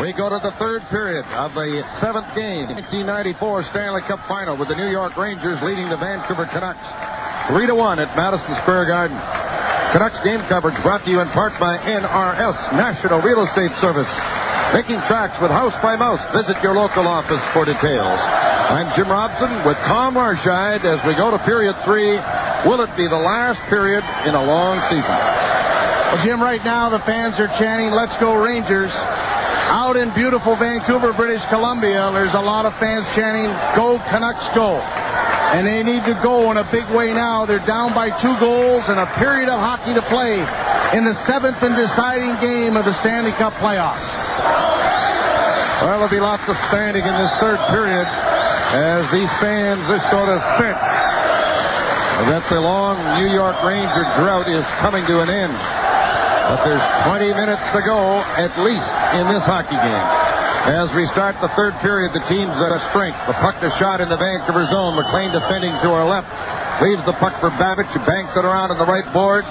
We go to the third period of the seventh game, 1994 Stanley Cup Final, with the New York Rangers leading the Vancouver Canucks three to one at Madison Square Garden. Canucks game coverage brought to you in part by NRS National Real Estate Service. Making tracks with House by Mouse. Visit your local office for details. I'm Jim Robson with Tom Larscheid as we go to period three. Will it be the last period in a long season? Well, Jim, right now the fans are chanting, Let's go Rangers. Out in beautiful Vancouver, British Columbia, there's a lot of fans chanting, Go Canucks, go. And they need to go in a big way now. They're down by two goals and a period of hockey to play in the seventh and deciding game of the Stanley Cup playoffs. Well, there'll be lots of standing in this third period as these fans this sort of sense that the long New York Ranger drought is coming to an end. But there's 20 minutes to go, at least, in this hockey game. As we start the third period, the team's at a strength. The puck is shot in the Vancouver zone. McLean defending to our left. Leaves the puck for who banks it around on the right boards.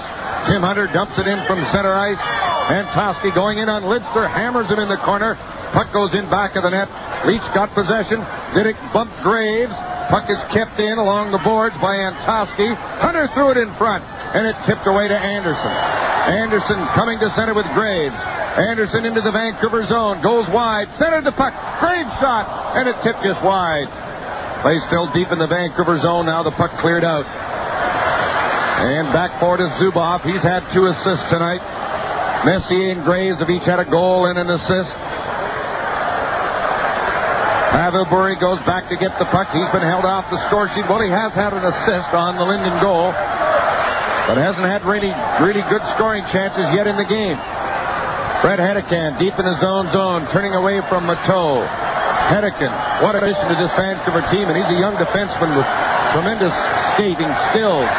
Tim Hunter dumps it in from center ice. Antoski going in on Lidster, hammers him in the corner. Puck goes in back of the net. Leetch got possession. Diduck bumped Graves. Puck is kept in along the boards by Antoski. Hunter threw it in front, and it tipped away to Anderson. Anderson coming to center with Graves. Anderson into the Vancouver zone. Goes wide. Centered the puck. Graves shot. And it tipped just wide. Play still deep in the Vancouver zone. Now the puck cleared out. And back forward is Zubov. He's had two assists tonight. Messier and Graves have each had a goal and an assist. Pavel Bure goes back to get the puck. He's been held off the score sheet. Well, he has had an assist on the Linden goal but hasn't had really, really good scoring chances yet in the game. Bret Hedican deep in his own zone, turning away from Matteau. Hedican, what addition to this Vancouver team, and he's a young defenseman with tremendous skating skills.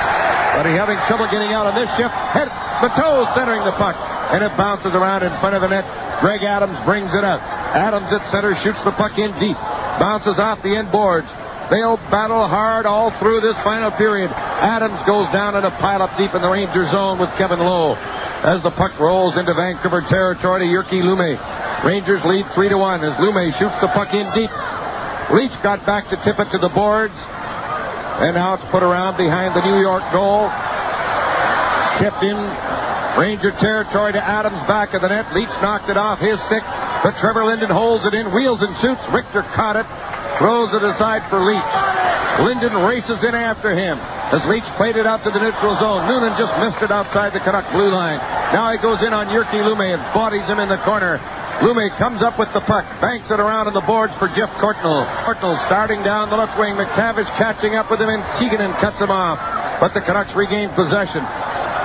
But he's having trouble getting out on this shift. Hed- Matteau centering the puck, and it bounces around in front of the net. Greg Adams brings it up. Adams at center shoots the puck in deep, bounces off the end boards. They'll battle hard all through this final period. Adams goes down in a pileup deep in the Ranger zone with Kevin Lowe. As the puck rolls into Vancouver territory to Jyrki Lumme. Rangers lead 3 to 1 as Lumme shoots the puck in deep. Leetch got back to tip it to the boards. And now it's put around behind the New York goal. Kept in Ranger territory to Adams back of the net. Leetch knocked it off his stick, but Trevor Linden holds it in, wheels and shoots. Richter caught it, throws it aside for Leetch. Linden races in after him as Leetch played it out to the neutral zone. Noonan just missed it outside the Canuck blue line. Now he goes in on Jyrki Lumme and bodies him in the corner. Lumme comes up with the puck, banks it around on the boards for Geoff Courtnall. Courtnall starting down the left wing. MacTavish catching up with him, and Keegan and cuts him off. But the Canucks regain possession.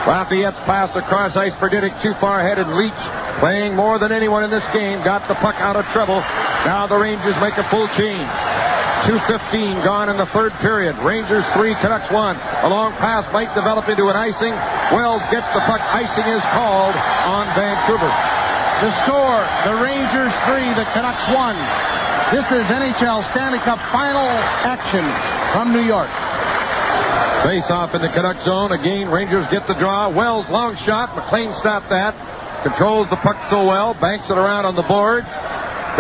Lafayette's pass across ice for Diduck, too far ahead, and Leetch, playing more than anyone in this game, got the puck out of trouble. Now the Rangers make a full change. 2.15 gone in the third period. Rangers 3, Canucks 1. A long pass might develop into an icing. Wells gets the puck. Icing is called on Vancouver. The score, the Rangers 3, the Canucks 1. This is NHL Stanley Cup final action from New York. Face off in the Canuck zone. Again, Rangers get the draw. Wells, long shot. McLean stopped that. Controls the puck so well. Banks it around on the boards.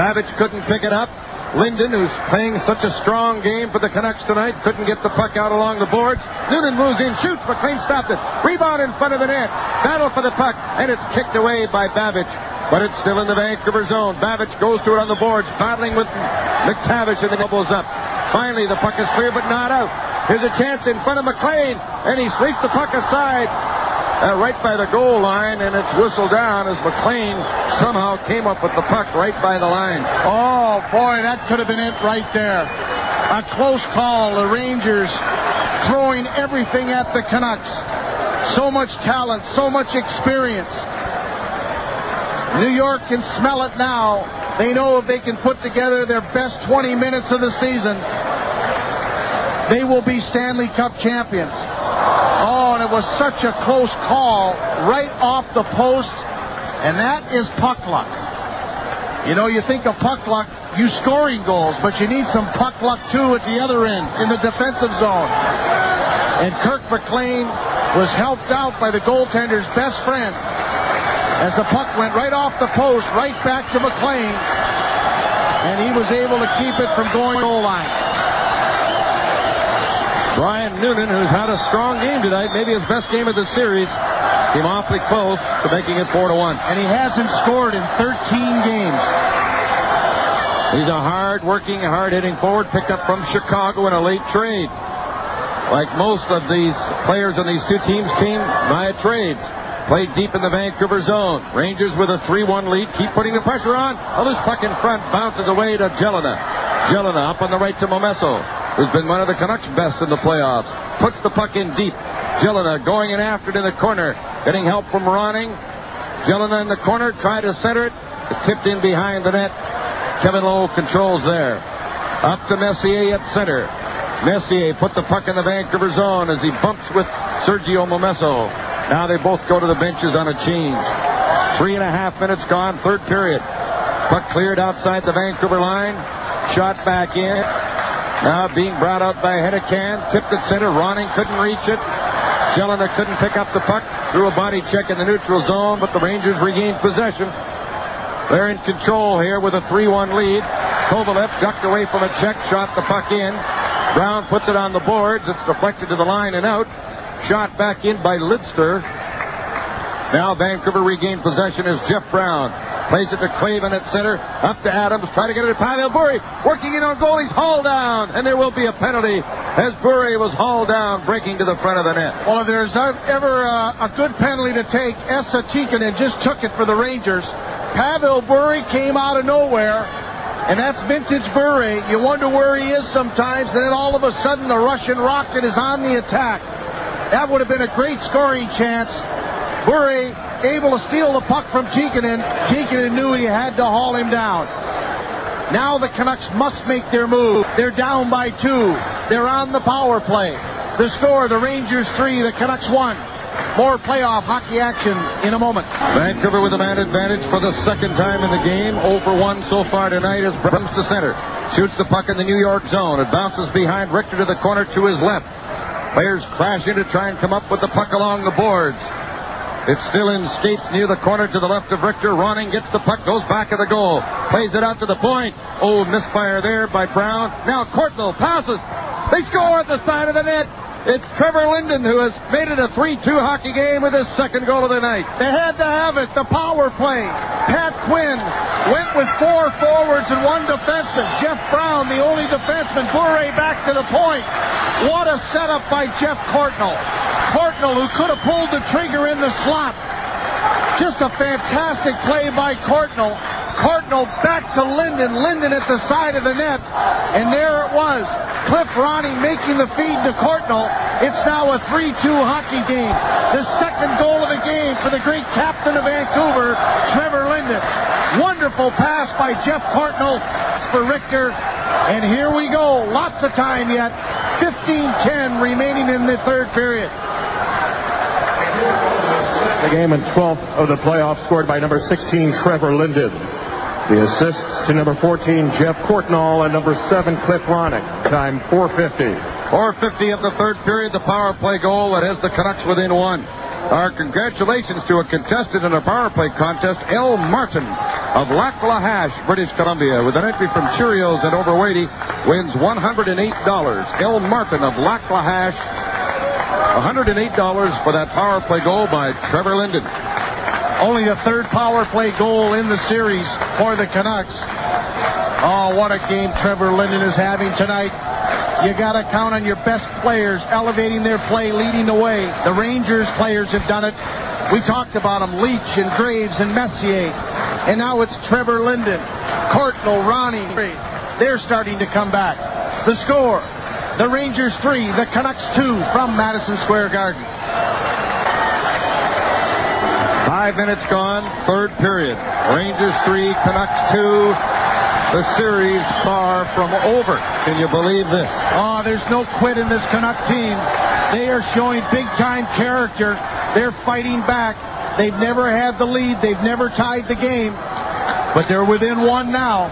Babych couldn't pick it up. Linden, who's playing such a strong game for the Canucks tonight, couldn't get the puck out along the boards. Noonan moves in, shoots. McLean stopped it. Rebound in front of the net. Battle for the puck, and it's kicked away by Babych. But it's still in the Vancouver zone. Babych goes to it on the boards, battling with MacTavish, and the elbows up. Finally, the puck is clear, but not out. Here's a chance in front of McLean, and he sweeps the puck aside uh, right by the goal line, and it's whistled down as McLean somehow came up with the puck right by the line. Oh, boy, that could have been it right there. A close call. The Rangers throwing everything at the Canucks. So much talent, so much experience. New York can smell it now. They know if they can put together their best 20 minutes of the season, they will be Stanley Cup champions. Oh, it was such a close call right off the post, and that is puck luck. You know, you think of puck luck, you scoring goals, but you need some puck luck too at the other end in the defensive zone. And Kirk McLean was helped out by the goaltender's best friend, as the puck went right off the post, right back to McLean. And he was able to keep it from going goal line. Brian Noonan, who's had a strong game tonight, maybe his best game of the series, came awfully close to making it 4 to 1. And he hasn't scored in 13 games. He's a hard-working, hard-hitting forward picked up from Chicago in a late trade. Like most of these players on these two teams came via trades. Played deep in the Vancouver zone. Rangers with a 3-1 lead. Keep putting the pressure on. Oh, this puck in front bounces away to Gelinas. Gelinas up on the right to Momesso, who's been one of the Canucks' best in the playoffs. Puts the puck in deep. Gelinas going in after it in the corner. Getting help from Ronning. Gelinas in the corner. Tried to center it. It tipped in behind the net. Kevin Lowe controls there. Up to Messier at center. Messier put the puck in the Vancouver zone as he bumps with Sergio Momesso. Now they both go to the benches on a change. Three and a half minutes gone, third period. Puck cleared outside the Vancouver line. Shot back in. Now being brought out by Hedican. Tipped at center. Ronning couldn't reach it. Gelinas couldn't pick up the puck. Threw a body check in the neutral zone, but the Rangers regained possession. They're in control here with a 3-1 lead. Kovalev ducked away from a check, shot the puck in. Brown puts it on the boards. It's deflected to the line and out. Shot back in by Lidster. Now Vancouver regained possession as Jeff Brown plays it to Clavin at center. Up to Adams. Try to get it to Pavel Bure. Working in on goal. He's hauled down. And there will be a penalty as Bure was hauled down, breaking to the front of the net. Well, if there's ever a, a good penalty to take, Esa Tikkanen just took it for the Rangers. Pavel Bure came out of nowhere, and that's vintage Bure. You wonder where he is sometimes, and then all of a sudden the Russian rocket is on the attack. That would have been a great scoring chance. Bure able to steal the puck from Tikkanen. Tikkanen knew he had to haul him down. Now the Canucks must make their move. They're down by two. They're on the power play. The score, the Rangers three, the Canucks one. More playoff hockey action in a moment. Vancouver with a man advantage for the second time in the game. 0 for 1 so far tonight as comes to center. Shoots the puck in the New York zone. It bounces behind Richter to the corner to his left. Players crash in to try and come up with the puck along the boards. It's still in skates near the corner to the left of Richter. Ronning gets the puck, goes back of the goal. Plays it out to the point. Oh, misfire there by Brown. Now Courtnall passes. They score at the side of the net. It's Trevor Linden who has made it a 3-2 hockey game with his second goal of the night. They had to have it. The power play. Pat Quinn went with four forwards and one defenseman. Jeff Brown, the only defenseman. Bure back to the point. What a setup by Geoff Courtnall. Courtnall, who could have pulled the trigger in the slot. Just a fantastic play by Courtnall. Courtnall back to Linden. Linden at the side of the net. And there it was. Cliff Ronning making the feed to Courtnall. It's now a 3-2 hockey game. The second goal of the game for the great captain of Vancouver, Trevor Linden. Wonderful pass by Geoff Courtnall for Richter. And here we go. Lots of time yet. 15-10 remaining in the third period. The game in 12th of the playoffs scored by number 16, Trevor Linden. The assists to number 14, Geoff Courtnall, and number 7, Cliff Ronning. Time 450. 450 of the third period, the power play goal that has the Canucks within one. Our congratulations to a contestant in a power play contest, L. Martin of Lac La Hache, British Columbia, with an entry from Cheerios and Overwaitea, wins $108. L. Martin of Lac La Hache, $108 for that power play goal by Trevor Linden. Only the third power play goal in the series for the Canucks. Oh, what a game Trevor Linden is having tonight. You got to count on your best players elevating their play, leading the way. The Rangers players have done it. We talked about them, Leetch and Graves and Messier. And now it's Trevor Linden, Courtnall, Ronning. They're starting to come back. The score, the Rangers three, the Canucks two from Madison Square Garden. Five minutes gone, third period. Rangers three, Canucks two. The series far from over. Can you believe this? Oh, there's no quit in this Canuck team. They are showing big time character. They're fighting back. They've never had the lead. They've never tied the game. But they're within one now.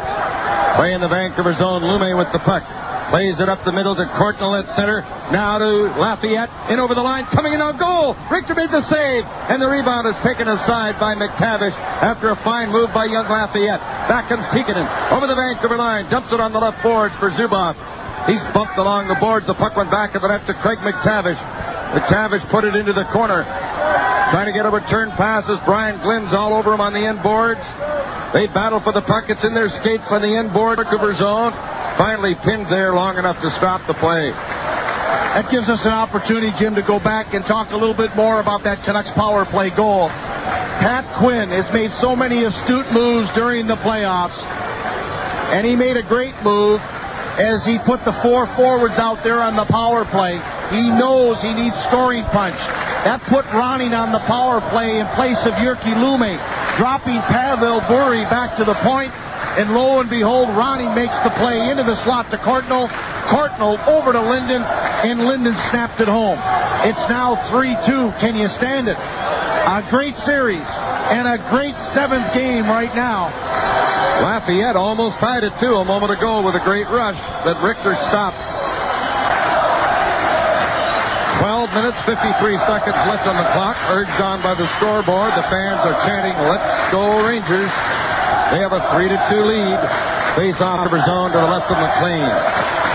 Play in the Vancouver zone. Lumme with the puck. Plays it up the middle to Courtnall at center. Now to Lafayette. In over the line. Coming in on goal. Richter made the save. And the rebound is taken aside by MacTavish after a fine move by young Lafayette. Back comes Tikkanen. Over the Vancouver line. Dumps it on the left boards for Zubov. He's bumped along the boards. The puck went back at the net to Craig MacTavish. MacTavish put it into the corner. Trying to get a return pass as Brian Glynn's all over him on the end boards. They battle for the puck. It's in their skates on the end board. Vancouver zone. Finally pinned there long enough to stop the play. That gives us an opportunity, Jim, to go back and talk a little bit more about that Canucks power play goal. Pat Quinn has made so many astute moves during the playoffs, and he made a great move as he put the four forwards out there on the power play. He knows he needs scoring punch. That put Ronning on the power play in place of Jyrki Lumme, dropping Pavel Bure back to the point, and lo and behold, Ronning makes the play into the slot to Courtnall. Courtnall over to Linden, and Linden snapped it home. It's now 3-2. Can you stand it? A great series and a great seventh game right now. Lafayette almost tied it two a moment ago with a great rush that Richter stopped. 12 minutes, 53 seconds left on the clock. Urged on by the scoreboard. The fans are chanting, Let's go Rangers. They have a 3 to 2 lead. Face off the zone to the left of McLean.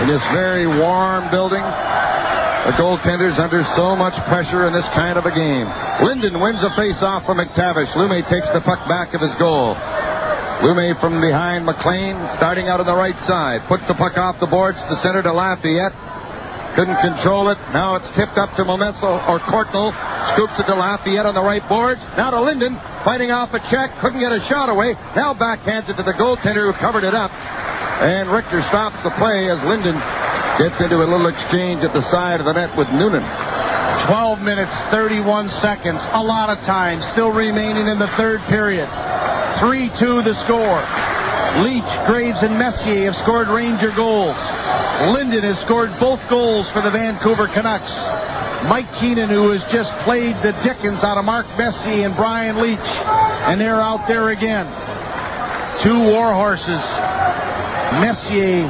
In this very warm building, the goaltender's under so much pressure in this kind of a game. Linden wins a face-off from MacTavish. Lumme takes the puck back of his goal. Lumme from behind McLean, starting out on the right side. Puts the puck off the boards to center to Lafayette. Couldn't control it. Now it's tipped up to Momesso or Courtnall. Scoops it to Lafayette on the right boards. Now to Linden, fighting off a check. Couldn't get a shot away. Now backhands it to the goaltender who covered it up. And Richter stops the play as Linden gets into a little exchange at the side of the net with Noonan. 12 minutes, 31 seconds. A lot of time still remaining in the third period. 3-2 the score. Leetch, Graves, and Messier have scored Ranger goals. Linden has scored both goals for the Vancouver Canucks. Mike Keenan, who has just played the Dickens out of Mark Messier and Brian Leetch. And they're out there again. Two war horses. Messier,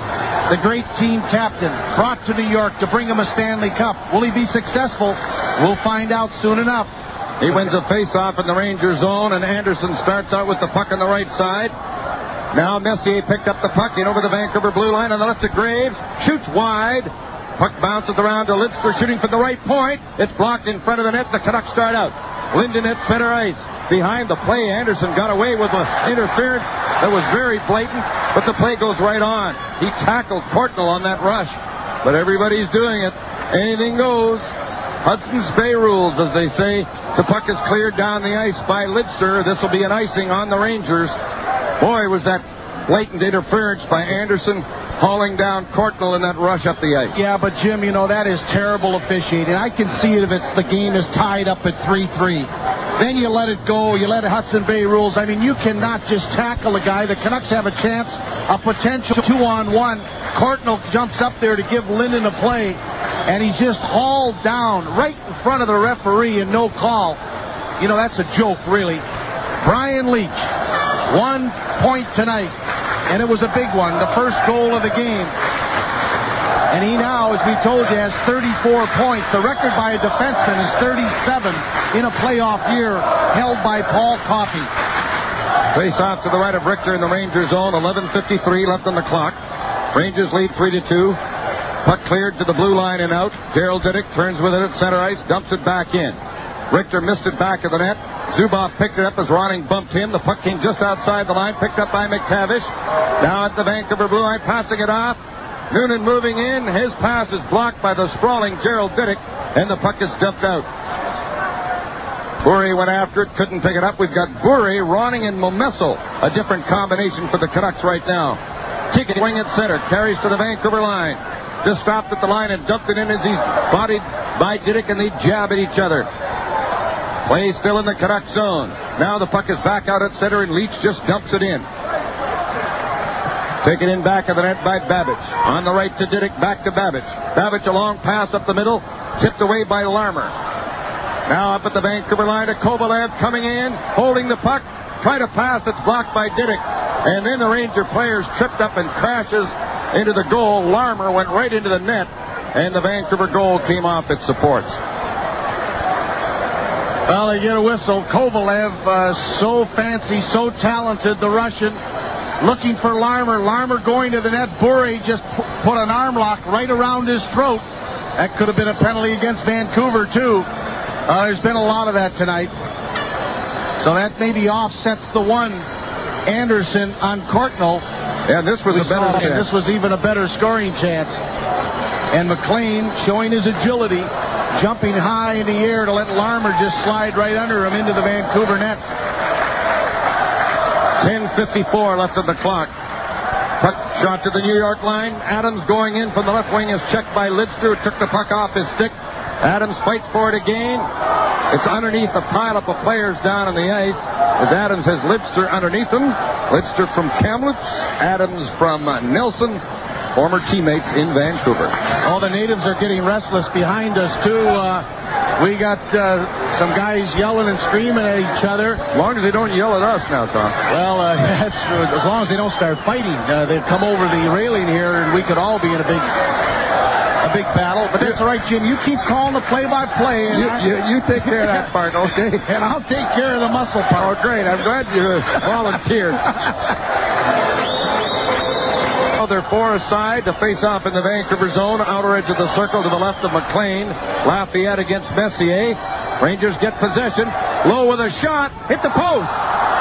the great team captain, brought to New York to bring him a Stanley Cup. Will he be successful? We'll find out soon enough. He wins a face-off in the Ranger zone, and Anderson starts out with the puck on the right side. Now Messier picked up the puck in over the Vancouver blue line on the left to Graves. Shoots wide. Puck bounces around to Lidster shooting from the right point. It's blocked in front of the net. The Canucks start out. Linden at center ice. Behind the play, Anderson got away with an interference that was very blatant, but the play goes right on. He tackled Courtnall on that rush, but everybody's doing it. Anything goes. Hudson's Bay rules, as they say. The puck is cleared down the ice by Lidster. This will be an icing on the Rangers. Boy, was that blatant interference by Anderson hauling down Courtnall in that rush up the ice. Yeah, but Jim, you know, that is terrible officiating. I can see it if it's the game is tied up at 3-3. Then you let it go. You let Hudson Bay rules. I mean, you cannot just tackle a guy. The Canucks have a chance, a potential two-on-one. Courtnall jumps up there to give Linden a play, and he's just hauled down right in front of the referee and no call. You know, that's a joke, really. Brian Leetch, one point tonight, and it was a big one, the first goal of the game. And he now, as we told you, has 34 points. The record by a defenseman is 37 in a playoff year, held by Paul Coffey. Face off to the right of Richter in the Ranger zone. 11.53 left on the clock. Rangers lead 3 to 2. Puck cleared to the blue line and out. Gerald Diduck turns with it at center ice, dumps it back in. Richter missed it back of the net. Zubov picked it up as Ronning bumped him. The puck came just outside the line, picked up by MacTavish. Now at the Vancouver blue line, passing it off. Noonan moving in. His pass is blocked by the sprawling Gerald Diduck, and the puck is dumped out. Bure went after it, couldn't pick it up. We've got Bure, Ronning, and Momesso. A different combination for the Canucks right now. Kicking wing at center, carries to the Vancouver line. Just stopped at the line and dumped it in as he's bodied by Diduck, and they jab at each other. Play still in the Canuck zone. Now the puck is back out at center, and Leetch just dumps it in. Taken in back of the net by Babych. On the right to Diduck, back to Babych. Babych a long pass up the middle, tipped away by Larmer. Now up at the Vancouver line to Kovalev coming in, holding the puck, try to pass, it's blocked by Diduck. And then the Ranger players tripped up and crashes into the goal. Larmer went right into the net. and the Vancouver goal came off its supports. Well, they get a whistle. Kovalev, uh, so fancy, so talented, the Russian, looking for Larmer. Larmer going to the net. Bure just put an arm lock right around his throat. That could have been a penalty against Vancouver, too. Uh, there's been a lot of that tonight. So that maybe offsets the one Anderson on Courtnall. Yeah, this was We a better saw chance. This was even a better scoring chance. And McLean showing his agility, jumping high in the air to let Larmer just slide right under him into the Vancouver net. 10.54 left on the clock. Puck shot to the New York line. Adams going in from the left wing is checked by Lidster, took the puck off his stick. Adams fights for it again. It's underneath a pileup of players down on the ice as Adams has Lidster underneath him. Lidster from Kamloops, Adams from Nelson, former teammates in Vancouver. All the natives are getting restless behind us, too. Uh, we got uh, some guys yelling and screaming at each other. As long as they don't yell at us now, Tom. Well, uh, that's true. As long as they don't start fighting, uh, they've come over the railing here, and we could all be in a big, a big battle. But that's all right, Jim. You keep calling the play-by-play, and, You, I- you, you take care of that part, okay? and I'll take care of the muscle part. Oh, great. I'm glad you volunteered. They're four aside to face off in the Vancouver zone. Outer edge of the circle to the left of McLean. Lafayette against Messier. Rangers get possession. Lowe with a shot. Hit the post.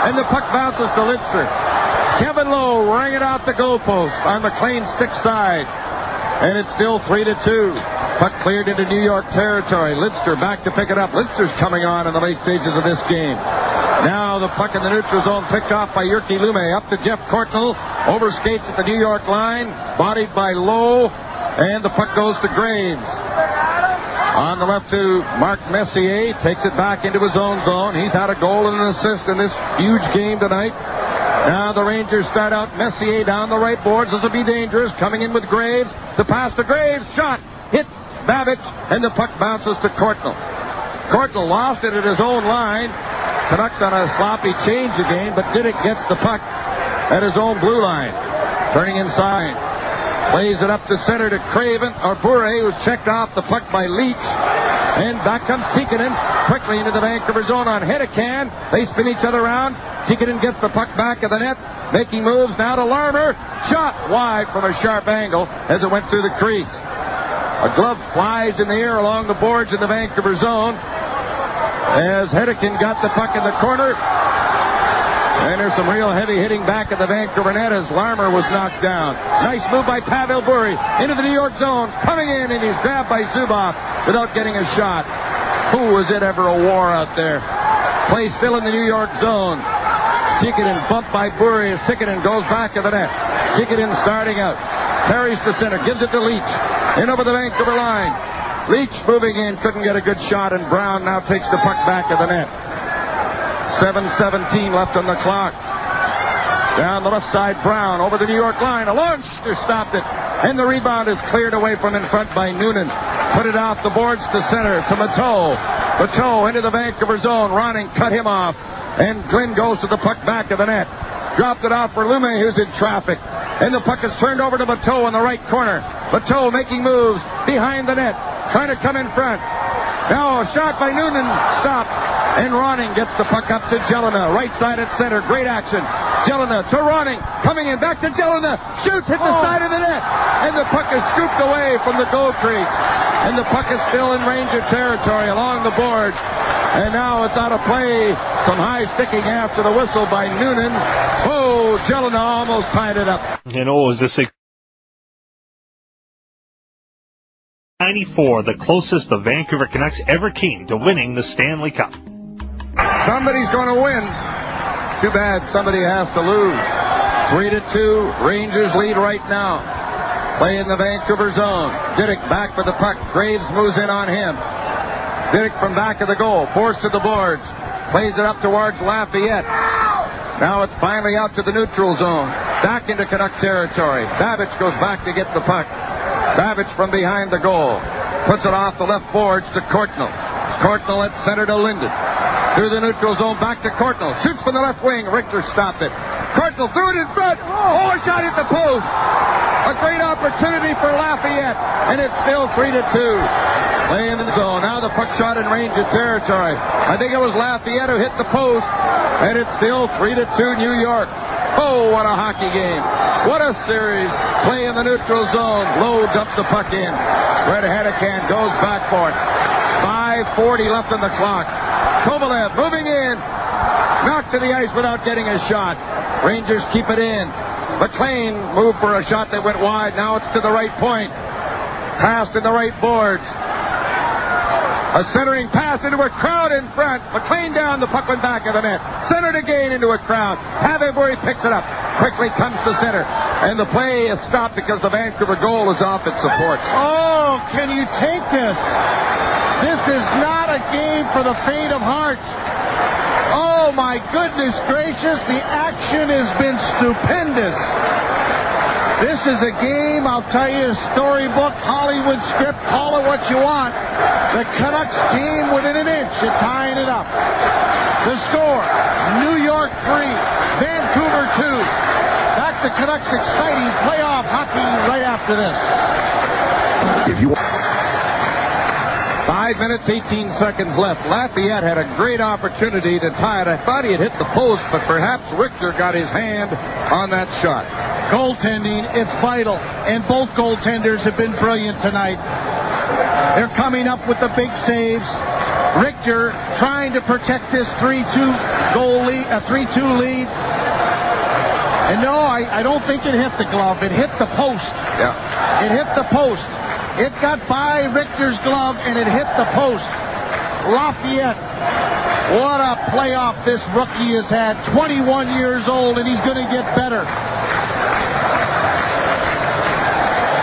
And the puck bounces to Lidster. Kevin Lowe rang it out the goalpost on McLean's stick side. And it's still 3 to 2. Puck cleared into New York territory. Lidster back to pick it up. Lidster's coming on in the late stages of this game. Now the puck in the neutral zone picked off by Jyrki Lumme. Up to Geoff Courtnall. Overskates at the New York line. Bodied by Lowe. And the puck goes to Graves. On the left to Mark Messier. Takes it back into his own zone. He's had a goal and an assist in this huge game tonight. Now the Rangers start out Messier down the right boards. This will be dangerous. Coming in with Graves. The pass to Graves. Shot. Hit Babych. And the puck bounces to Courtnall. Courtnall lost it at his own line. Canucks on a sloppy change again, but Diduck gets the puck at his own blue line. Turning inside. Plays it up to center to Craven, or Bure, who's checked off the puck by Leetch. And back comes Tikkanen quickly into the Vancouver zone on Hedican. They spin each other around. Tikkanen gets the puck back of the net, making moves now to Larmer. Shot wide from a sharp angle as it went through the crease. A glove flies in the air along the boards in the Vancouver zone as Hedican got the puck in the corner. And there's some real heavy hitting back at the Vancouver net as Larmer was knocked down. Nice move by Pavel Bure into the New York zone. Coming in and he's grabbed by Zubov without getting a shot. Who was it ever a war out there? Play still in the New York zone. Tikkanen bumped by Bure as Tikkanen goes back to the net. Tikkanen starting out. Carries to center. Gives it to Leetch. In over the Vancouver line. Leetch moving in. Couldn't get a good shot and Brown now takes the puck back to the net. 7-17 left on the clock. Down the left side, Brown over the New York line. A launch launcher stopped it. And the rebound is cleared away from in front by Noonan. Put it off the boards to center to Matteau. Matteau into the Vancouver zone. Ronning cut him off. And Glynn goes to the puck back of the net. Dropped it off for Lumme, who's in traffic. And the puck is turned over to Matteau in the right corner. Matteau making moves behind the net. Trying to come in front. Now a shot by Noonan. Stopped. And Ronning gets the puck up to Gelinas. Right side at center. Great action. Gelinas to Ronning. Coming in back to Gelinas. Shoots, hit the oh. side of the net. And the puck is scooped away from the goal crease. And the puck is still in Ranger territory along the board. And now it's out of play. Some high sticking after the whistle by Noonan. Oh, Gelinas almost tied it up. And oh, is this a 94, the closest the Vancouver Canucks ever came to winning the Stanley Cup. Somebody's going to win. Too bad somebody has to lose. Three to two. Rangers lead right now. Play in the Vancouver zone. Diduck back for the puck. Graves moves in on him. Diduck from back of the goal. Forced to the boards. Plays it up towards Lafayette. Now it's finally out to the neutral zone. Back into Canuck territory. Babych goes back to get the puck. Babych from behind the goal. Puts it off the left boards to Courtnall. Courtnall at center to Linden. Through the neutral zone, back to Courtnall. Shoots from the left wing. Richter stopped it. Courtnall threw it in front. Oh, a shot at the post. A great opportunity for Lafayette, and it's still 3 to 2. Play in the zone. Now the puck shot in Ranger territory. I think it was Lafayette who hit the post, and it's still 3 to 2 New York. Oh, what a hockey game. What a series. Play in the neutral zone. Low dump the puck in. Red Hedican goes back for it. 5.40 left on the clock. Kovalev moving in. Knocked to the ice without getting a shot. Rangers keep it in. McLean moved for a shot that went wide. Now it's to the right point. Passed in the right boards. A centering pass into a crowd in front. McLean down, the puck went back of the net. Centered again into a crowd. Havenbury picks it up. Quickly comes to center. And the play is stopped because the Vancouver goal is off its supports. Oh, can you take this? This is not a game for the faint of heart. Oh my goodness gracious, the action has been stupendous. This is a game, I'll tell you, a storybook, Hollywood script, call it what you want. The Canucks came within an inch of tying it up. The score, New York 3, Vancouver 2. Back to Canucks exciting playoff hockey right after this. If you Five minutes, 18 seconds left. Lafayette had a great opportunity to tie it. I thought he had hit the post, but perhaps Richter got his hand on that shot. Goaltending, it's vital. And both goaltenders have been brilliant tonight. They're coming up with the big saves. Richter trying to protect this 3-2 goal lead, a 3-2 lead. And no, I, I don't think it hit the glove. It hit the post. Yeah. It hit the post. It got by Richter's glove and it hit the post. Lafayette. What a playoff this rookie has had. 21 years old and he's going to get better.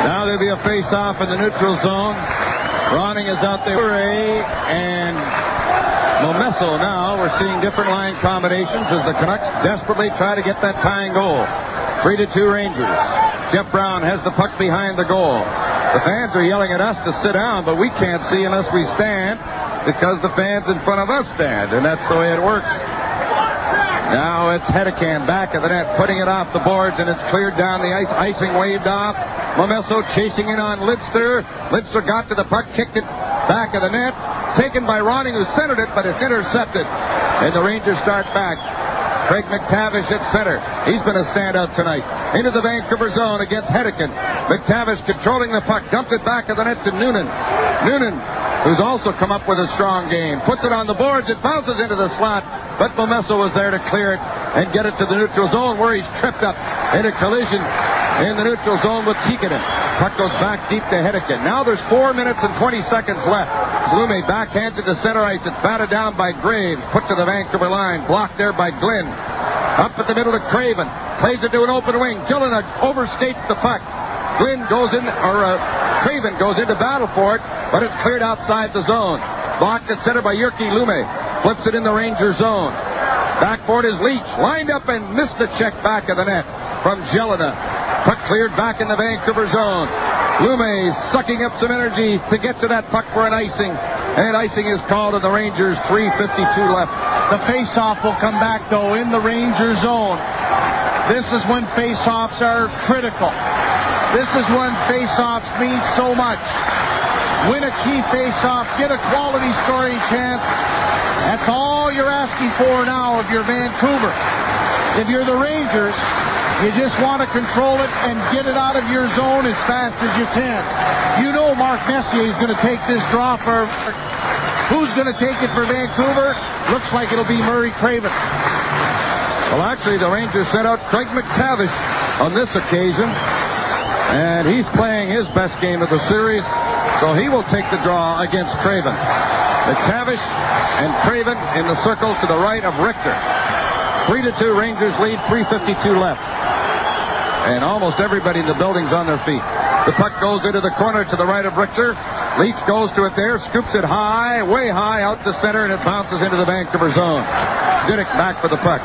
Now there'll be a face-off in the neutral zone. Ronning is out there. And Momesso now. We're seeing different line combinations as the Canucks desperately try to get that tying goal. 3 to 2 Rangers. Jeff Brown has the puck behind the goal. The fans are yelling at us to sit down, but we can't see unless we stand because the fans in front of us stand, and that's the way it works. Now it's Hedican back of the net, putting it off the boards, and it's cleared down the ice. Icing waved off. Momesso chasing in on Lidster. Lidster got to the puck, kicked it back of the net. Taken by Ronning, who centered it, but it's intercepted. And the Rangers start back. Craig MacTavish at center. He's been a standout tonight. Into the Vancouver zone against Hedican. MacTavish controlling the puck, dumped it back of the net to Noonan. Noonan, who's also come up with a strong game, puts it on the boards. It bounces into the slot, but Momesso was there to clear it and get it to the neutral zone where he's tripped up in a collision in the neutral zone with Tikkanen. Puck goes back deep to Hedican. Now there's four minutes and 20 seconds left. Blume backhands it to center ice. It's batted down by Graves. Put to the Vancouver line. Blocked there by Glynn. Up at the middle to Craven. Plays it to an open wing. Gelinas overstates the puck. Glynn goes in, or uh, Craven goes into battle for it, but it's cleared outside the zone. Blocked at center by Jyrki Lumme. Flips it in the Ranger zone. Back for it is Leetch. Lined up and missed the check back of the net from Gelinas. Puck cleared back in the Vancouver zone. Lumme sucking up some energy to get to that puck for an icing. And icing is called in the Rangers. 3.52 left. The face-off will come back, though, in the Ranger zone. This is when face-offs are critical. This is when face-offs mean so much. Win a key face-off, get a quality scoring chance. That's all you're asking for now if you're Vancouver. If you're the Rangers, you just want to control it and get it out of your zone as fast as you can. You know Mark Messier is going to take this draw for. Who's going to take it for Vancouver? Looks like it'll be Murray Craven. Well, actually, the Rangers sent out Craig MacTavish on this occasion. And he's playing his best game of the series. So he will take the draw against Craven. MacTavish and Craven in the circle to the right of Richter. 3 to 2 Rangers lead, 352 left. And almost everybody in the building's on their feet. The puck goes into the corner to the right of Richter. Leetch goes to it there, scoops it high, way high out to center, and it bounces into the Vancouver zone. Diduck back for the puck.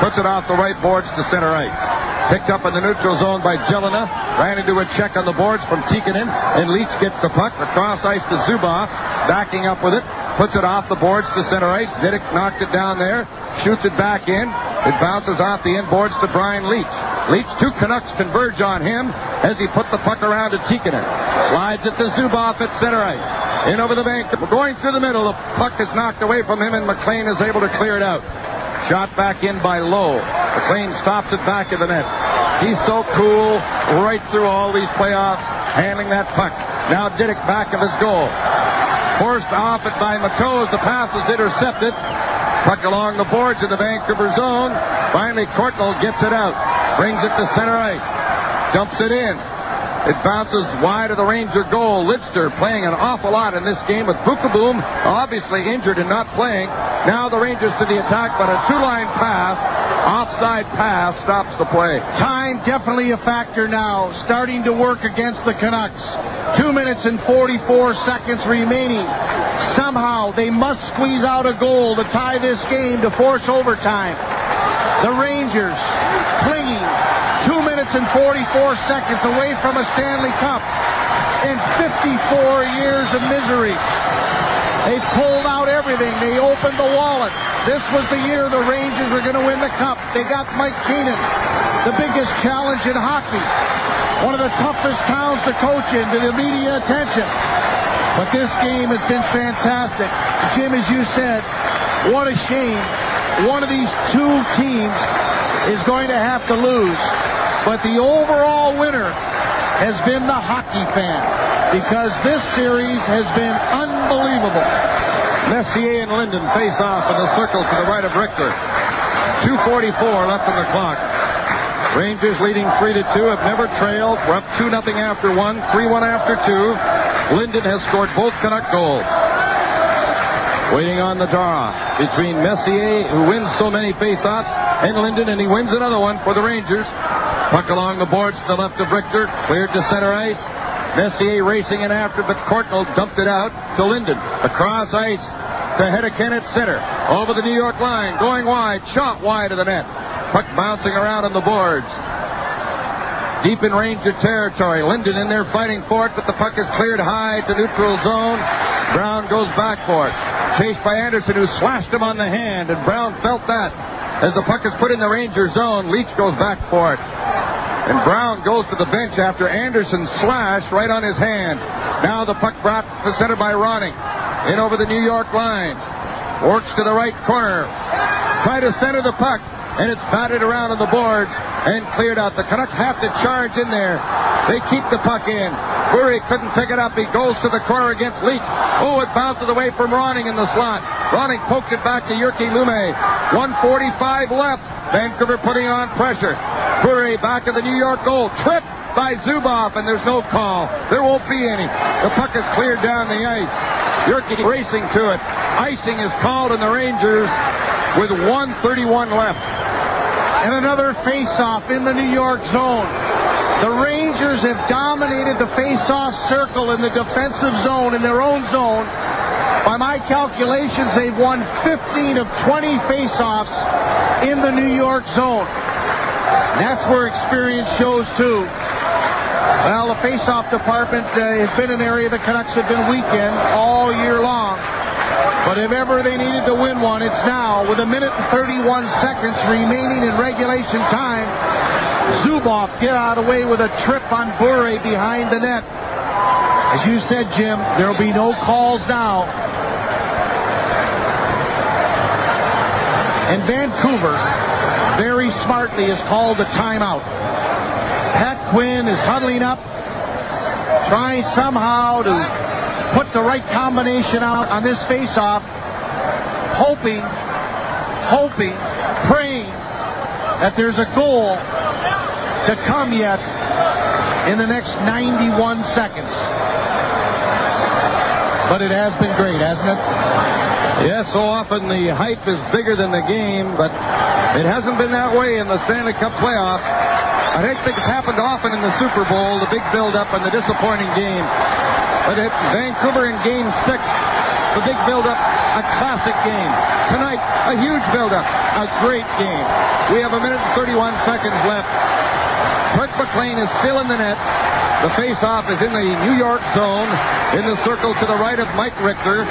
Puts it off the right boards to center ice. Picked up in the neutral zone by Gelinas. Ran into a check on the boards from Tikkanen. And Leetch gets the puck across ice to Zubov. Backing up with it. Puts it off the boards to center ice. Diduck knocked it down there. Shoots it back in. It bounces off the inboards to Brian Leetch. Leetch, two Canucks converge on him as he put the puck around to Tikkanen. Slides it to Zubov at center ice. In over the bank, going through the middle. The puck is knocked away from him, and McLean is able to clear it out. Shot back in by Lowe. McLean stops it back of the net. He's so cool right through all these playoffs, handling that puck. Now Diduck back of his goal. Forced off it by as the pass is intercepted. Puck along the boards in the Vancouver zone. Finally, Courtnall gets it out. Brings it to center ice. Dumps it in. It bounces wide of the Ranger goal. Lidster playing an awful lot in this game with Beukeboom obviously injured and not playing. Now the Rangers to the attack, but a two-line pass, offside pass, stops the play. Time definitely a factor now, starting to work against the Canucks. Two minutes and 44 seconds remaining. Somehow they must squeeze out a goal to tie this game to force overtime. The Rangers clinging two minutes and 44 seconds away from a Stanley Cup and 54 years of misery. They pulled everything. They opened the wallet. This was the year the Rangers were going to win the cup. They got Mike Keenan, the biggest challenge in hockey. One of the toughest towns to coach in, to the media attention. But this game has been fantastic. Jim, as you said, what a shame. One of these two teams is going to have to lose. But the overall winner has been the hockey fan because this series has been unbelievable. Messier and Linden face off in the circle to the right of Richter. 2.44 left on the clock. Rangers leading 3 to 2 have never trailed. We're up 2 nothing after 1, 3 1 after 2. Linden has scored both Canuck goals. Waiting on the draw between Messier, who wins so many faceoffs, and Linden, and he wins another one for the Rangers. Puck along the boards to the left of Richter, cleared to center ice. Messier racing in after, but Courtnall dumped it out to Linden. Across ice to Hedican at center. Over the New York line, going wide, shot wide of the net. Puck bouncing around on the boards. Deep in Ranger territory. Linden in there fighting for it, but the puck is cleared high to neutral zone. Brown goes back for it. Chased by Anderson, who slashed him on the hand, and Brown felt that. As the puck is put in the Ranger zone, Leetch goes back for it. And Brown goes to the bench after Anderson slashed right on his hand. Now the puck brought to center by Ronning. In over the New York line. Works to the right corner. Try to center the puck. And it's batted around on the boards and cleared out. The Canucks have to charge in there. They keep the puck in. Murray couldn't pick it up. He goes to the corner against Leetch. Oh, it bounces away from Ronning in the slot. Ronning poked it back to Jyrki Lumme. 145 left. Vancouver putting on pressure. Murray back of the New York goal. Tripped by Zubov, and there's no call. There won't be any. The puck is cleared down the ice. Jyrki racing to it. Icing is called in the Rangers with 131 left. And another face-off in the New York zone. The Rangers have dominated the face-off circle in the defensive zone, in their own zone. By my calculations, they've won 15 of 20 face-offs in the New York zone. That's where experience shows too. Well, the face-off department uh, has been an area the Canucks have been weak in all year long. But if ever they needed to win one, it's now with a minute and 31 seconds remaining in regulation time. Zubov get out of the way with a trip on Bure behind the net. As you said, Jim, there'll be no calls now. And Vancouver, very smartly, has called a timeout. Pat Quinn is huddling up, trying somehow to put the right combination out on this faceoff, hoping, hoping, praying that there's a goal to come yet in the next 91 seconds. But it has been great, hasn't it? Yes, so often the hype is bigger than the game, but it hasn't been that way in the Stanley Cup playoffs. I think it's happened often in the Super Bowl, the big build-up and the disappointing game. But at Vancouver in Game 6, the big build-up, a classic game. Tonight, a huge build-up, a great game. We have a minute and 31 seconds left. Kirk McLean is still in the net. The face-off is in the New York zone, in the circle to the right of Mike Richter.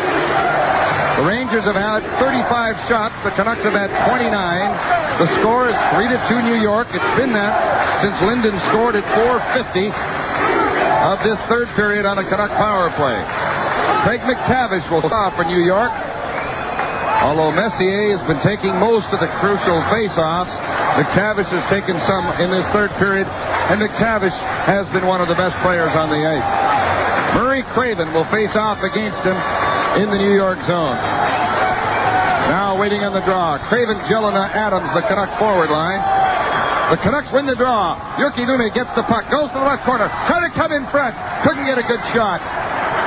The Rangers have had 35 shots. The Canucks have had 29. The score is 3 to 2 New York. It's been that since Linden scored at 450 of this third period on a Canuck power play. Craig MacTavish will stop for New York. Although Messier has been taking most of the crucial faceoffs, MacTavish has taken some in this third period, and MacTavish has been one of the best players on the ice. Murray Craven will face off against him in the New York zone. Now waiting on the draw. Craven, Gelinas, Adams, the Canuck forward line. The Canucks win the draw. Jyrki Lumme gets the puck, goes to the left corner, trying to come in front. Couldn't get a good shot.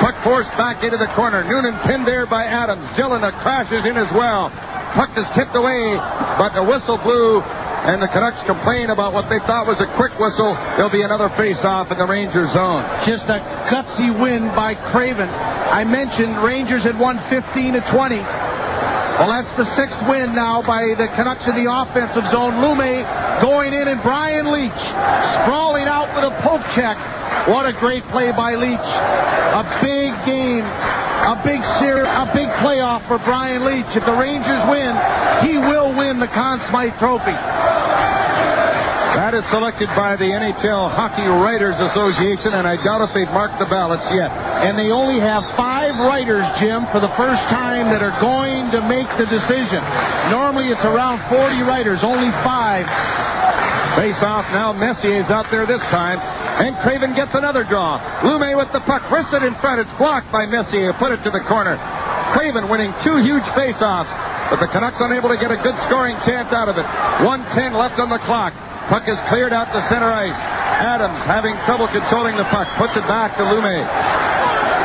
Puck forced back into the corner. Noonan pinned there by Adams. Gelinas crashes in as well. Puck is tipped away, but the whistle blew, and the Canucks complain about what they thought was a quick whistle. There'll be another face-off in the Rangers zone. Just a gutsy win by Craven. I mentioned Rangers had won 15 to 20. Well, that's the sixth win now by the Canucks in the offensive zone. Lumme going in, and Brian Leetch sprawling out with a poke check. What a great play by Leetch. A big game, a big series, a big playoff for Brian Leetch. If the Rangers win, he will win the Conn Smythe Trophy. That is selected by the NHL Hockey Writers Association, and I doubt if they've marked the ballots yet. And they only have five writers, Jim, for the first time that are going to make the decision. Normally it's around 40 writers, only five. Face off now. Messier's out there this time. And Craven gets another draw. Lumme with the puck. Wrists it in front. It's blocked by Messier. Put it to the corner. Craven winning two huge face-offs. But the Canucks unable to get a good scoring chance out of it. 110 left on the clock. Puck is cleared out to center ice. Adams having trouble controlling the puck. Puts it back to Lumme.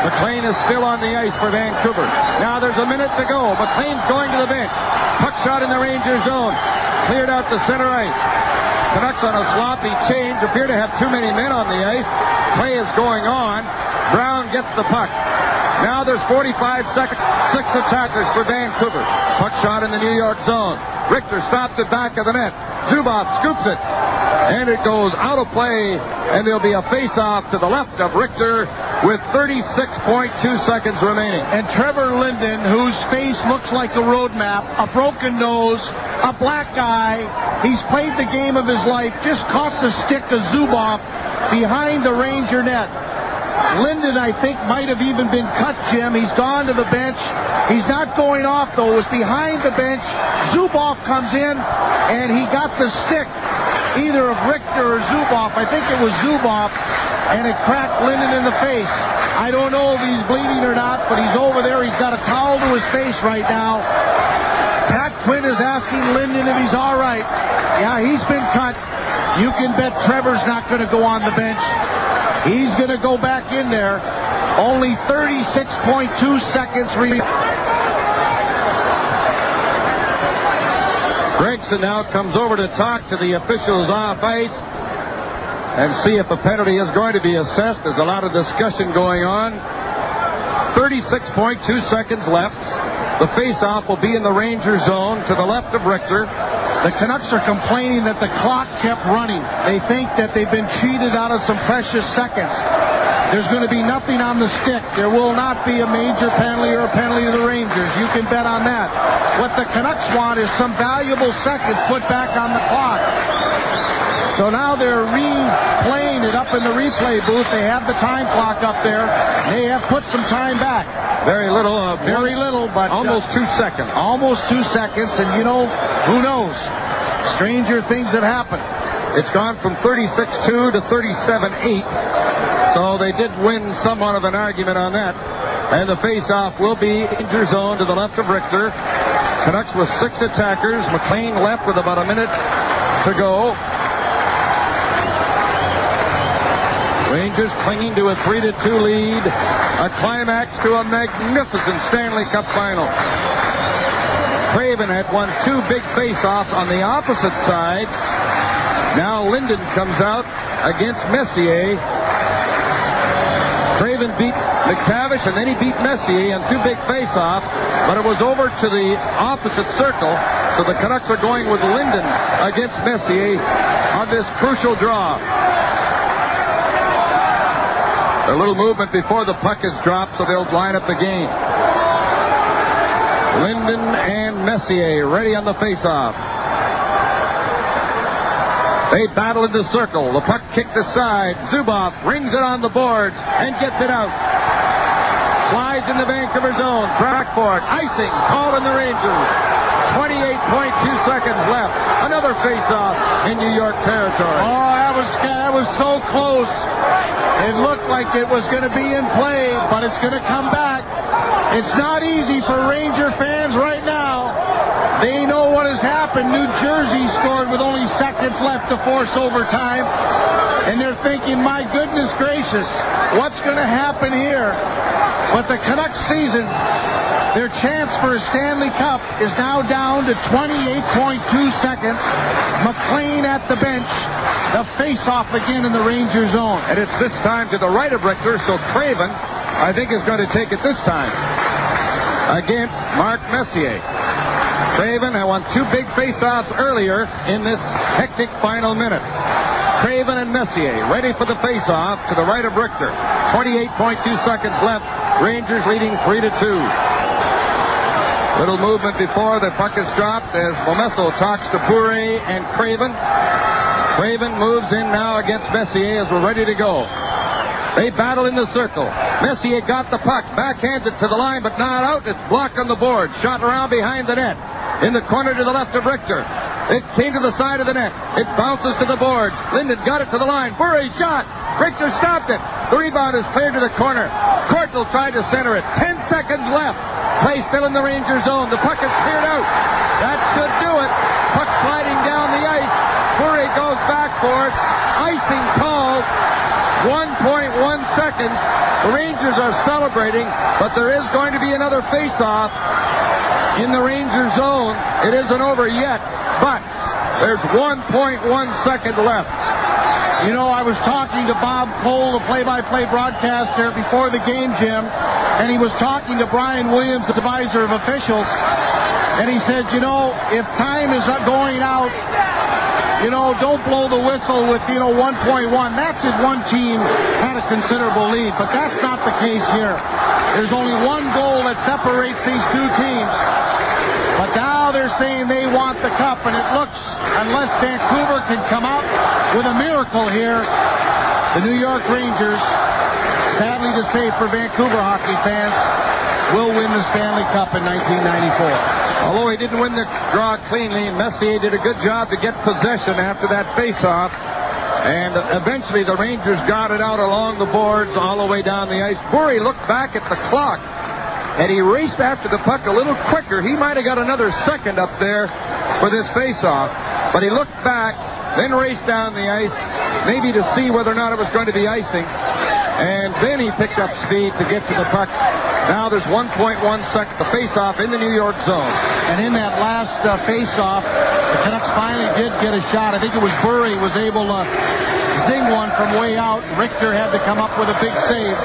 McLean is still on the ice for Vancouver. Now there's a minute to go. McLean's going to the bench. Puck shot in the Ranger zone. Cleared out to center ice. Canucks on a sloppy change appear to have too many men on the ice. Play is going on. Brown gets the puck. Now there's 45 seconds. Six attackers for Vancouver. Puck shot in the New York zone. Richter stops it back of the net. Zubov scoops it. And it goes out of play. And there'll be a face-off to the left of Richter with 36.2 seconds remaining. And Trevor Linden, whose face looks like a road map, a broken nose, a black eye. He's played the game of his life, just caught the stick of Zubov behind the Ranger net. Linden, I think, might have even been cut, Jim. He's gone to the bench. He's not going off, though. It was behind the bench. Zubov comes in, and he got the stick, either of Richter or Zubov. I think it was Zubov, and it cracked Linden in the face. I don't know if he's bleeding or not, but he's over there. He's got a towel to his face right now. Pat Quinn is asking Linden if he's all right. Yeah, he's been cut. You can bet Trevor's not going to go on the bench. He's going to go back in there. Only 36.2 seconds remaining. Gregson now comes over to talk to the officials off ice and see if a penalty is going to be assessed. There's a lot of discussion going on. 36.2 seconds left. The face-off will be in the Ranger zone to the left of Richter. The Canucks are complaining that the clock kept running. They think that they've been cheated out of some precious seconds. There's going to be nothing on the stick. There will not be a major penalty or a penalty to the Rangers. You can bet on that. What the Canucks want is some valuable seconds put back on the clock. So now they're replaying it up in the replay booth. They have the time clock up there. They have put some time back. Very little. Uh, Very little, but almost uh, two seconds. almost two seconds. And you know, who knows? Stranger things have happened. It's gone from 36-2 to 37-8. So they did win somewhat of an argument on that. And the face-off will be Ranger zone to the left of Richter. Canucks with six attackers. McLean left with about a minute to go. Rangers clinging to a 3 to 2 lead. A climax to a magnificent Stanley Cup final. Craven had won two big face-offs on the opposite side. Now Linden comes out against Messier. Craven beat MacTavish, and then he beat Messier in two big face-offs, but it was over to the opposite circle. So the Canucks are going with Linden against Messier on this crucial draw. A little movement before the puck is dropped, so they'll line up the game. Linden and Messier ready on the faceoff. They battle in the circle. The puck kicked aside. Zubov rings it on the boards and gets it out. Slides in the Vancouver zone. Crackford. Icing. Called in the Rangers. 28.2 seconds left. Another face-off in New York territory. Oh, that was that was so close. It looked like it was going to be in play, but it's going to come back. It's not easy for Ranger fans right now. They know what has happened. New Jersey scored with only seconds left to force overtime. And they're thinking, my goodness gracious, what's going to happen here? But the Canucks season, their chance for a Stanley Cup is now down to 28.2 seconds. McLean at the bench. The face-off again in the Ranger zone. And it's this time to the right of Richter, so Craven, I think, is going to take it this time against Mark Messier. Craven had won two big face-offs earlier in this hectic final minute. Craven and Messier ready for the face-off to the right of Richter. 28.2 seconds left. Rangers leading 3 to 2. Little movement before the puck is dropped as Momesso talks to Bure and Craven. Craven moves in now against Messier as we're ready to go. They battle in the circle. Messier got the puck, backhands it to the line, but not out. It's blocked on the board. Shot around behind the net. In the corner to the left of Richter. It came to the side of the net. It bounces to the boards. Linden got it to the line. Bure shot. Richter stopped it. The rebound is cleared to the corner. Courtnall tried to center it. Ten seconds left. Play still in the Ranger zone. The puck is cleared out. That should do it. Puck sliding down the ice. Bure goes back for it. Icing called. 1.1 seconds. The Rangers are celebrating, but there is going to be another face-off in the Ranger zone. It isn't over yet, but there's 1.1 second left. You know, I was talking to Bob Cole, the play-by-play broadcaster, before the game, Jim, and he was talking to Brian Williams, the advisor of officials, and he said, you know, if time is going out, you know, don't blow the whistle with, you know, 1.1. That's if one team had a considerable lead, but that's not the case here. There's only one goal that separates these two teams. But now they're saying they want the cup, and it looks, unless Vancouver can come out with a miracle here, the New York Rangers, sadly to say for Vancouver hockey fans, will win the Stanley Cup in 1994. Although he didn't win the draw cleanly, Messier did a good job to get possession after that faceoff. And eventually the Rangers got it out along the boards all the way down the ice. Bure looked back at the clock and he raced after the puck a little quicker. He might have got another second up there for this faceoff. But he looked back, then raced down the ice, maybe to see whether or not it was going to be icing. And then he picked up speed to get to the puck. Now there's 1.1 second to face-off in the New York zone. And in that last uh, face-off, the Canucks finally did get a shot. I think it was Bure was able to zing one from way out. Richter had to come up with a big save.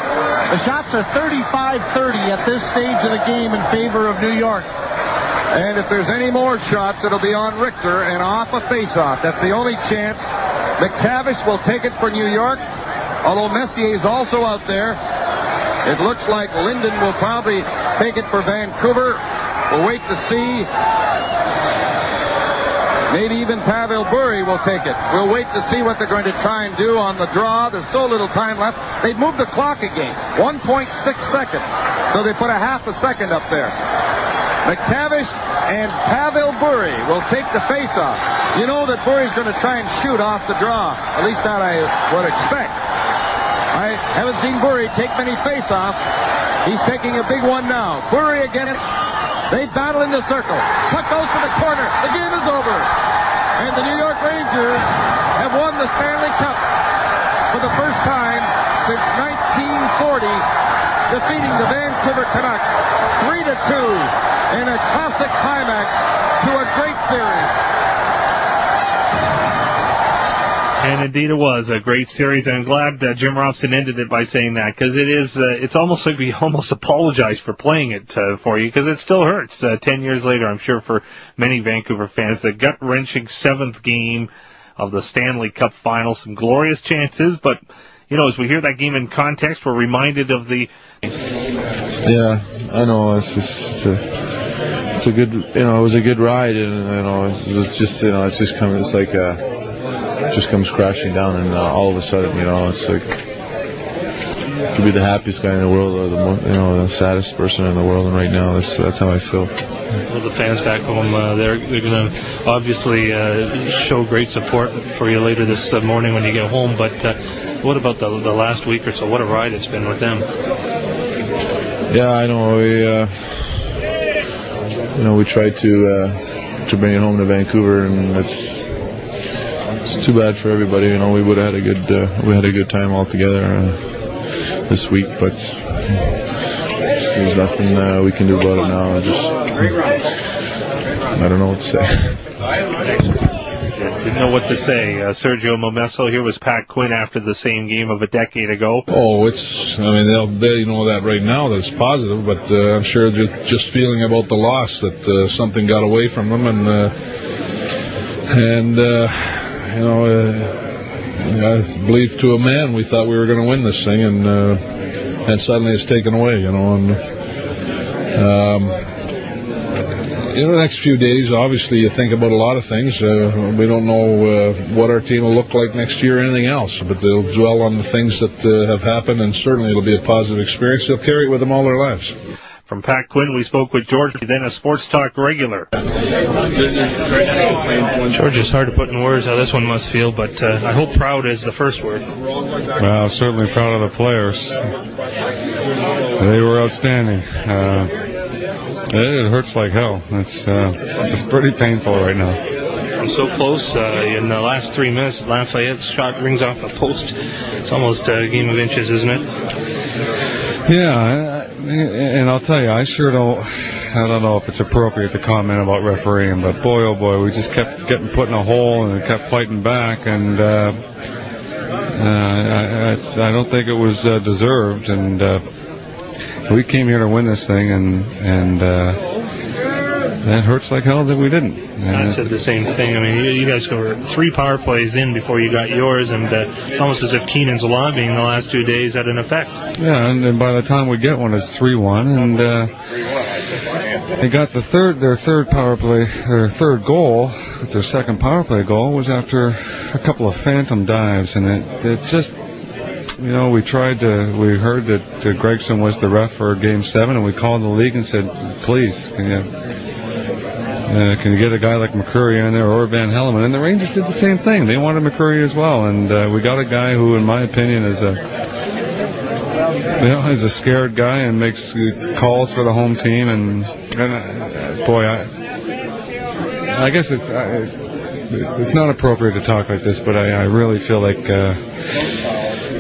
The shots are 35-30 at this stage of the game in favor of New York. And if there's any more shots, it'll be on Richter and off a face-off. That's the only chance. MacTavish will take it for New York, although Messier is also out there. It looks like Linden will probably take it for Vancouver. We'll wait to see. Maybe even Pavel Bure will take it. We'll wait to see what they're going to try and do on the draw. There's so little time left. They've moved the clock again. 1.6 seconds. So they put a half a second up there. MacTavish and Pavel Bure will take the face-off. You know that Bure's going to try and shoot off the draw. At least that I would expect. I haven't seen Bure take many face-offs. He's taking a big one now. Bure again. They battle in the circle. Puck goes to the corner. The game is over. And the New York Rangers have won the Stanley Cup for the first time since 1940, defeating the Vancouver Canucks 3 to 2 in a classic climax to a great series. And indeed, it was a great series. And I'm glad that Jim Robson ended it by saying that because it is. Uh, it's almost like we almost apologize for playing it uh, for you because it still hurts. Uh, Ten years later, I'm sure for many Vancouver fans, the gut wrenching seventh game of the Stanley Cup Final, some glorious chances, but you know, as we hear that game in context, we're reminded of the. Yeah, I know. It's just it's a it's a good, you know, it was a good ride, and you know, it's, just, you know, it's just coming, it's like, uh, it just comes crashing down, and uh, all of a sudden, you know, it's like to be the happiest guy in the world or the mo- you know the saddest person in the world, and right now that's that's how I feel. Well, the fans back home, uh, they're, they're going to obviously uh, show great support for you later this uh, morning when you get home. But uh, what about the, the last week or so? What a ride it's been with them. Yeah, I know. We, uh, you know, we tried to uh, to bring it home to Vancouver, and it's it's too bad for everybody. You know, we would have had a good uh, we had a good time all together uh, this week, but there's nothing uh, we can do about it now. I just I don't know what to say. Didn't know what to say. Uh, Sergio Momesso here was Pat Quinn after the same game of a decade ago. Oh, it's. I mean, they'll they know that right now that it's positive, but uh, I'm sure just just feeling about the loss that uh, something got away from them, and uh, and uh, you know, uh, I believe to a man we thought we were going to win this thing, and uh, and suddenly it's taken away. You know, and um, in the next few days, obviously, you think about a lot of things. Uh, we don't know uh, what our team will look like next year or anything else, but they'll dwell on the things that uh, have happened, and certainly it'll be a positive experience. They'll carry it with them all their lives. From Pat Quinn, we spoke with George, then a Sports Talk regular. George, it's hard to put in words how this one must feel, but uh, I hope proud is the first word. Well, certainly proud of the players. They were outstanding. Uh, it hurts like hell. It's uh, it's pretty painful right now. I'm so close. Uh, in the last three minutes, LaFayette's shot rings off the post. It's almost a game of inches, isn't it? Yeah, and I'll tell you, I sure don't. I don't know if it's appropriate to comment about refereeing, but boy, oh boy, we just kept getting put in a hole and kept fighting back, and uh, uh, I, I, don't think it was uh, deserved, and uh, we came here to win this thing, and and uh, that hurts like hell that we didn't. And I said the same thing. I mean, you, you guys were three power plays in before you got yours, and uh, almost as if Keenan's lobbying the last two days had an effect. Yeah, and, and by the time we get one, it's three-one, and uh, they got the third, their third power play, their third goal, their second power play goal was after a couple of phantom dives, and it, it just you know, we tried to. We heard that uh, Gregson was the ref for Game Seven, and we called the league and said, "Please, can you uh, can get a guy like McCreary in there or Van Hellemond?" And the Rangers did the same thing. They wanted McCreary as well, and uh, we got a guy who, in my opinion, is a you know, is a scared guy and makes calls for the home team. And, and uh, boy, I I guess it's. Uh, it's not appropriate to talk like this, but I, I really feel like uh,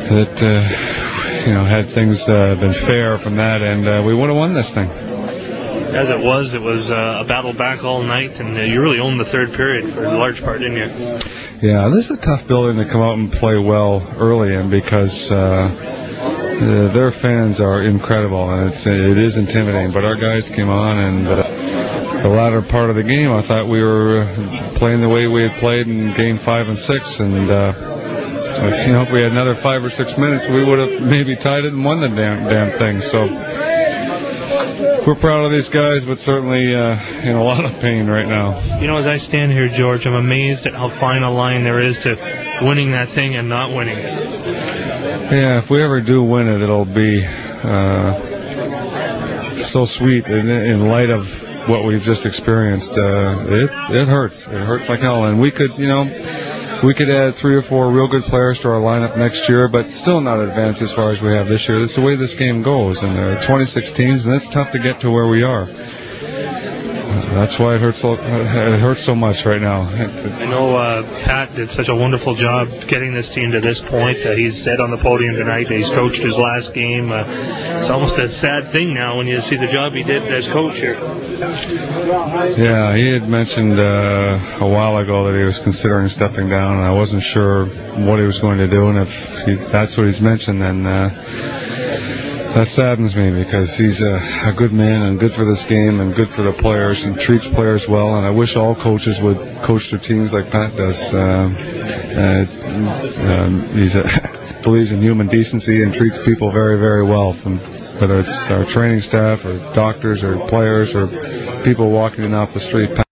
that uh, you know had things uh, been fair from that uh, we would have won this thing. As it was, it was uh, a battle back all night, and uh, you really owned the third period for a large part, didn't you? Yeah, this is a tough building to come out and play well early in because. Uh, their fans are incredible, and it's it is intimidating. But our guys came on, and the latter part of the game, I thought we were playing the way we had played in game five and six, and you know, if we had another five or six minutes, we would have maybe tied it and won the damn damn thing. So we're proud of these guys, but certainly uh, in a lot of pain right now. You know, as I stand here, George, I'm amazed at how fine a line there is to winning that thing and not winning it. Yeah, if we ever do win it, it'll be uh, so sweet in, in light of what we've just experienced. Uh, it's it hurts. It hurts like hell, and we could, you know we could add three or four real good players to our lineup next year, but still not advance as far as we have this year. That's the way this game goes, and there are 26 teams, and it's tough to get to where we are. That's why it hurts. So, it hurts so much right now. I know uh, Pat did such a wonderful job getting this team to this point. Uh, he's said on the podium tonight that he's coached his last game. Uh, it's almost a sad thing now when you see the job he did as coach here. Yeah, he had mentioned uh, a while ago that he was considering stepping down, and I wasn't sure what he was going to do. And if he, that's what he's mentioned, then uh, that saddens me because he's a, a, good man and good for this game and good for the players and treats players well. And I wish all coaches would coach their teams like Pat does. Uh, uh, um, he's a believes in human decency and treats people very, very well. From whether it's our training staff or doctors or players or people walking in off the street.